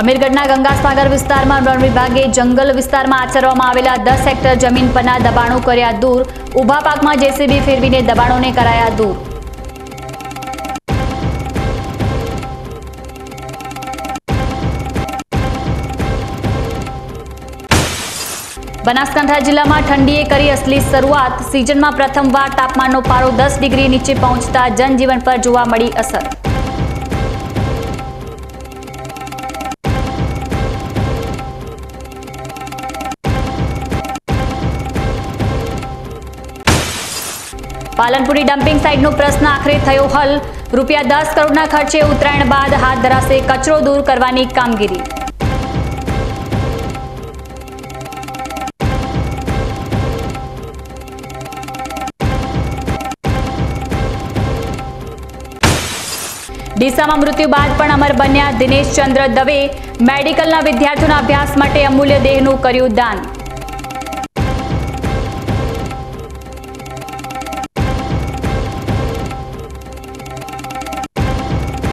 અમીરગઢના ગંગાસાગર વિસ્તારમાં વન વિભાગે જંગલ વિસ્તારમાં આચરવામાં આવેલા દસ હેક્ટર જમીન પરના દબાણો કર્યા દૂર. ઊભા પાકમાં જેસીબી ફેરવીને દબાણોને કરાયા દૂર. બનાસકાંઠા જિલ્લામાં ઠંડીએ કરી અસલી શરૂઆત. સિઝનમાં પ્રથમવાર તાપમાનનો પારો દસ ડિગ્રી નીચે પહોંચતા જનજીવન પર જોવા મળી અસર. પાલનપુરી ડમ્પિંગ સાઇટનો પ્રશ્ન આખરે થયો હલ. રૂપિયા દસ કરોડના ખર્ચે ઉત્તરાયણ બાદ હાથ ધરાશે કચરો દૂર કરવાની કામગીરી. ડીસામાં મૃત્યુ બાદ પણ અમર બન્યા દિનેશ ચંદ્ર દવે. મેડિકલના વિદ્યાર્થીઓના અભ્યાસ માટે અમૂલ્ય દેહનું કર્યું દાન.